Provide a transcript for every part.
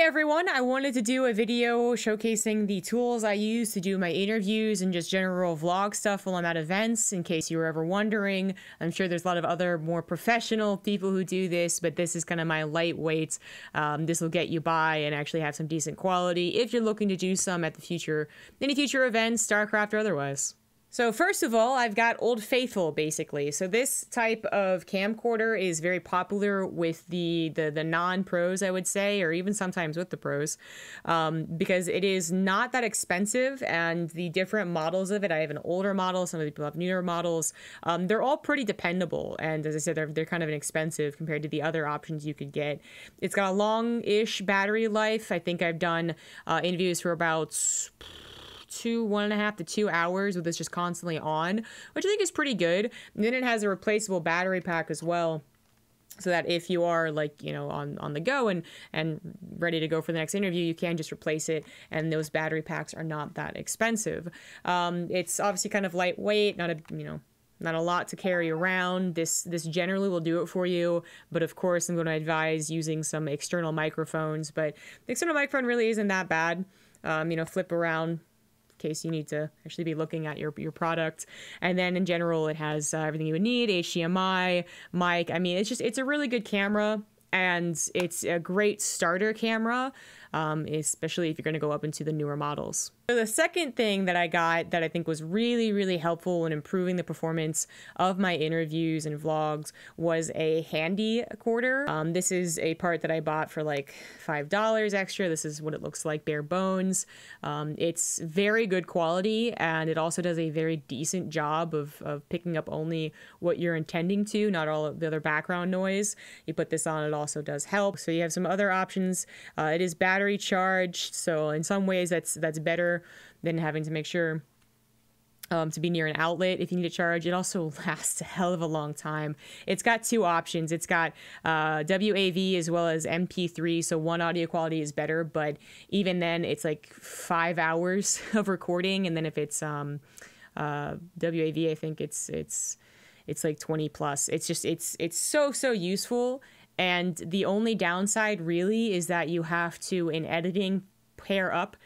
Hey everyone, I wanted to do a video showcasing the tools I use to do my interviews and just general vlog stuff while I'm at events, in case you were ever wondering. I'm sure there's a lot of other more professional people who do this, but this is kind of my lightweight. Um, this will get you by and actually have some decent quality if you're looking to do some at the future, any future events, StarCraft or otherwise. So first of all, I've got Old Faithful basically. So this type of camcorder is very popular with the the, the non-pros, I would say, or even sometimes with the pros, um, because it is not that expensive. And the different models of it, I have an older model, some of the people have newer models. Um, they're all pretty dependable, and as I said, they're they're kind of inexpensive compared to the other options you could get. It's got a long-ish battery life. I think I've done uh, interviews for about two, one and a half to two hours with this just constantly on, which I think is pretty good. And then it has a replaceable battery pack as well so that if you are like you know on on the go and and ready to go for the next interview you can just replace it and those battery packs are not that expensive. Um, it's obviously kind of lightweight not a you know not a lot to carry around. This this generally will do it for you but of course i'm going to advise using some external microphones but the external microphone really isn't that bad. Um, you know flip around case you need to actually be looking at your, your product. And then in general, it has uh, everything you would need, HDMI, mic. I mean, it's just, it's a really good camera and it's a great starter camera, um, especially if you're going to go up into the newer models. So the second thing that I got that I think was really, really helpful in improving the performance of my interviews and vlogs was a handy recorder. Um, this is a part that I bought for like $5 extra. This is what it looks like bare bones. Um, it's very good quality and it also does a very decent job of, of picking up only what you're intending to, not all of the other background noise. You put this on, it also does help. So you have some other options. Uh, it is battery charged, so in some ways that's that's better than having to make sure um, to be near an outlet if you need to charge. It also lasts a hell of a long time. It's got two options. It's got uh, WAV as well as MP3. So one audio quality is better, but even then, it's like five hours of recording. And then if it's um, uh, WAV, I think it's it's it's like 20 plus. It's just it's it's so so useful. And the only downside really is that you have to in editing pair up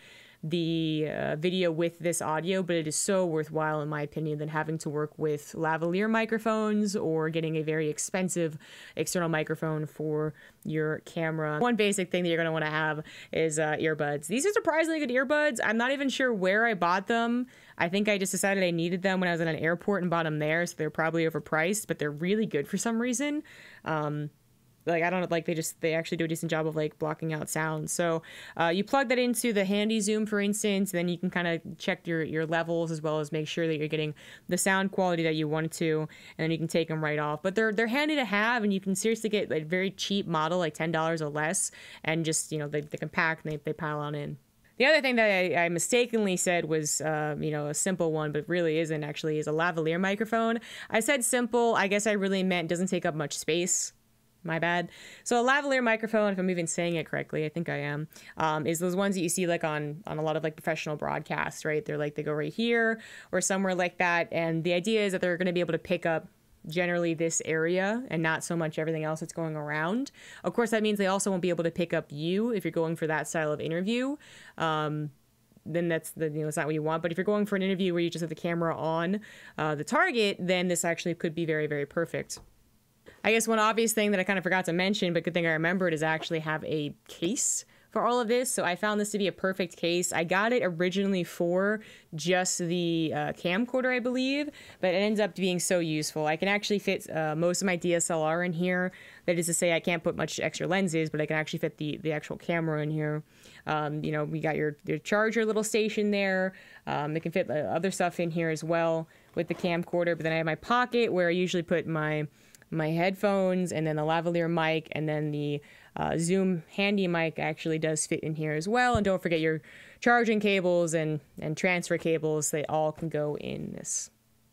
the uh, video with this audio, but it is so worthwhile, in my opinion, than having to work with lavalier microphones or getting a very expensive external microphone for your camera. One basic thing that you're going to want to have is uh, earbuds. These are surprisingly good earbuds. I'm not even sure where I bought them. I think I just decided I needed them when I was at an airport and bought them there, so they're probably overpriced, but they're really good for some reason. Um, like I don't like they just they actually do a decent job of like blocking out sound. So uh, you plug that into the handy zoom, for instance, then you can kind of check your your levels as well as make sure that you're getting the sound quality that you want to, and then you can take them right off. But they're they're handy to have, and you can seriously get a very cheap model, like ten dollars or less, and just you know they they can pack and they they pile on in. The other thing that I, I mistakenly said was, uh, you know, a simple one, but really isn't actually, is a lavalier microphone. I said simple. I guess I really meant doesn't take up much space my bad. So a lavalier microphone, if I'm even saying it correctly, I think I am, um, is those ones that you see like on on a lot of like professional broadcasts, right? They're like they go right here or somewhere like that, and the idea is that they're going to be able to pick up generally this area and not so much everything else that's going around. Of course, that means they also won't be able to pick up you if you're going for that style of interview. Um, then that's the you know it's not what you want. But if you're going for an interview where you just have the camera on uh, the target, then this actually could be very very perfect. I guess one obvious thing that I kind of forgot to mention, but good thing I remembered, is I actually have a case for all of this. So I found this to be a perfect case. I got it originally for just the uh, camcorder, I believe, but it ends up being so useful. I can actually fit uh, most of my DSLR in here. That is to say, I can't put much extra lenses, but I can actually fit the, the actual camera in here. Um, you know, we got your, your charger little station there. Um, it can fit other stuff in here as well with the camcorder, but then I have my pocket where I usually put my my headphones and then the lavalier mic and then the uh, Zoom handy mic actually does fit in here as well. And don't forget your charging cables and, and transfer cables. They all can go in this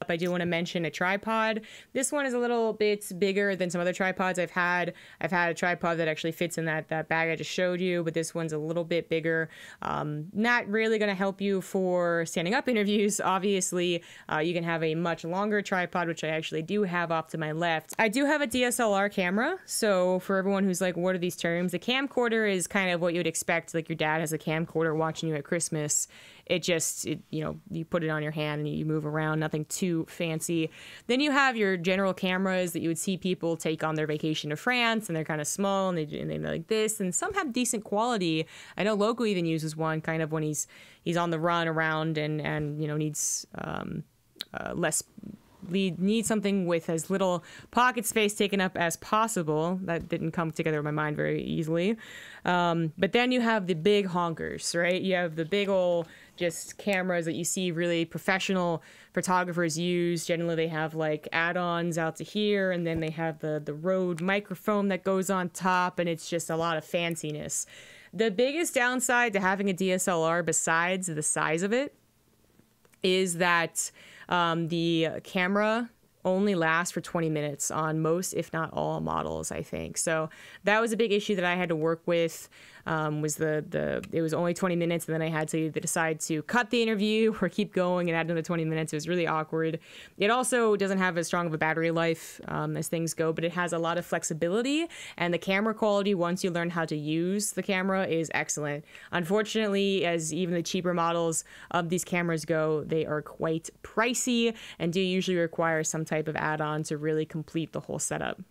I do want to mention a tripod. This one is a little bit bigger than some other tripods I've had. I've had a tripod that actually fits in that, that bag I just showed you, but this one's a little bit bigger. Um, not really going to help you for standing up interviews. Obviously, uh, you can have a much longer tripod, which I actually do have off to my left. I do have a DSLR camera. So for everyone who's like, what are these terms? The camcorder is kind of what you'd expect. Like your dad has a camcorder watching you at Christmas it just it, you know you put it on your hand and you move around nothing too fancy then you have your general cameras that you would see people take on their vacation to france and they're kind of small and, they, and they're like this and some have decent quality i know loco even uses one kind of when he's he's on the run around and and you know needs um, uh, less we need something with as little pocket space taken up as possible. That didn't come together in my mind very easily. Um, but then you have the big honkers, right? You have the big old just cameras that you see really professional photographers use. Generally, they have like add-ons out to here, and then they have the the Rode microphone that goes on top, and it's just a lot of fanciness. The biggest downside to having a DSLR, besides the size of it, is that um, the camera only lasts for 20 minutes on most, if not all, models, I think. So that was a big issue that I had to work with um, was the the it was only 20 minutes, and then I had to decide to cut the interview or keep going and add another 20 minutes. It was really awkward. It also doesn't have as strong of a battery life um, as things go, but it has a lot of flexibility, and the camera quality once you learn how to use the camera is excellent. Unfortunately, as even the cheaper models of these cameras go, they are quite pricey and do usually require some type of add-on to really complete the whole setup.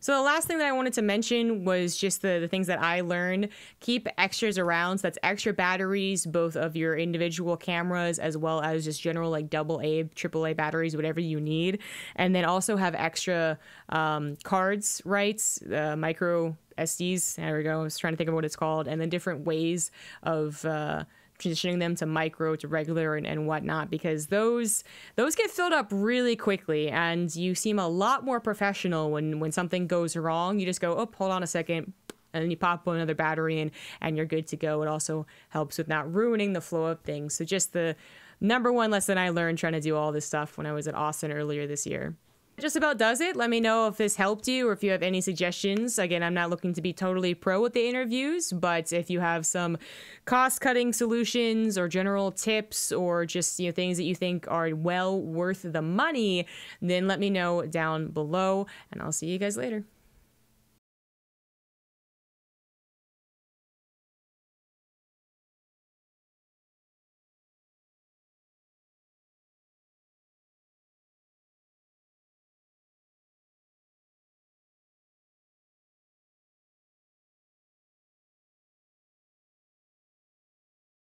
So the last thing that I wanted to mention was just the, the things that I learned. Keep extras around. So that's extra batteries, both of your individual cameras as well as just general like double A, triple A batteries, whatever you need. And then also have extra um, cards, right? Uh, micro SDs. There we go. I was trying to think of what it's called. And then different ways of uh, transitioning them to micro to regular and, and whatnot because those those get filled up really quickly and you seem a lot more professional when when something goes wrong. You just go oh hold on a second and then you pop another battery in and you're good to go. It also helps with not ruining the flow of things. So just the number one lesson i learned trying to do all this stuff when i was at austin earlier this year just about does it. Let me know if this helped you or if you have any suggestions. Again, I'm not looking to be totally pro with the interviews, but if you have some cost cutting solutions or general tips or just you know things that you think are well worth the money, then let me know down below and I'll see you guys later.